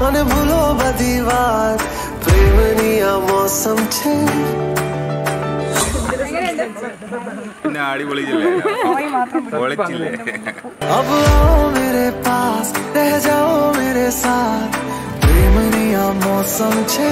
મને ભૂલો બધી વાત પ્રેમની આ મોસમ છે പിന്നെ അടിപൊളിച്ചില്ലേ പൊളിച്ചില്ലേ अब आओ मेरे पास रह जाओ मेरे साथ प्रेमनी आ मौसम छे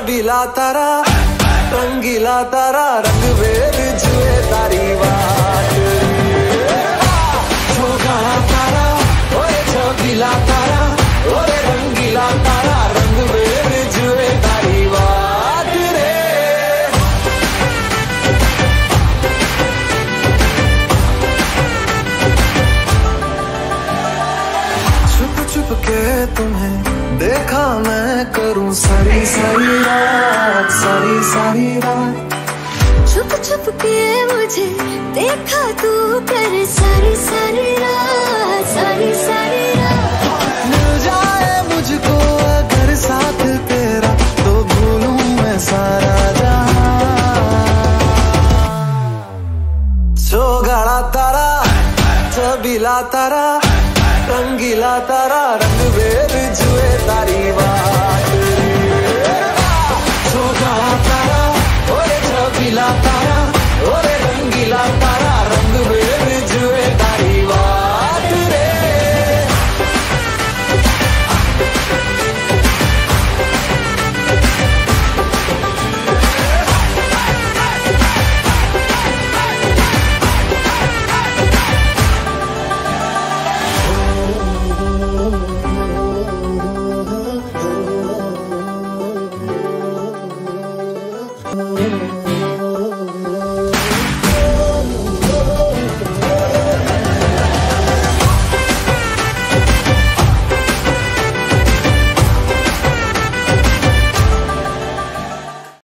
रंगीला तारा रंगीला तारा, रंग वेर जुए तारी तारा तारा रंगीला तारा, रंग जुए के तुम्हें देखा मैं करूँ सारी सारी रात सारी सारी रात। छुप छुप के मुझे देखा तू कर सारी सारी रात सारी सारी रात। मिल जाए मुझको अगर साथ तेरा तो भूलूं मैं सारा जहाँ। तारा जो तारा रंगीला तारा रंग la.